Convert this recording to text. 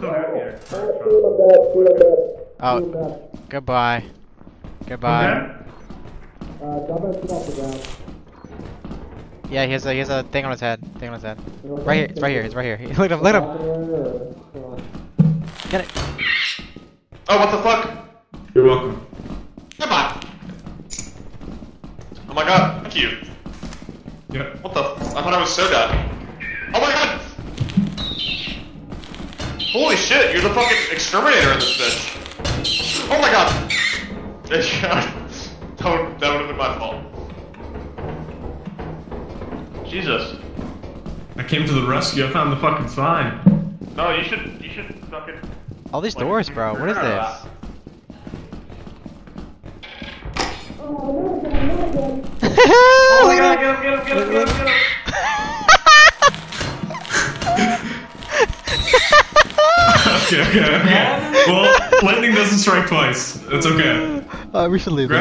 so happy here. Oh, goodbye. Goodbye. Yeah, he has a he has a thing on his head. Thing on his head. Right here. It's right here. It's right here. Look at him. Look at him. Get it. Oh, what the fuck? You're welcome. Come on. Oh my god, thank you. Yeah. What the? F I thought I was so dead. Oh my god! Holy shit, you're the fucking exterminator in this bitch. Oh my god! that would, that would have been my fault. Jesus. I came to the rescue. I found the fucking sign. No, you should, you should fucking... All these like, doors, bro. What is this? oh my God, get him, get him, get him, get him, get him. Okay, okay, okay. Well, lightning doesn't strike twice. It's okay. Uh, we should leave. Grab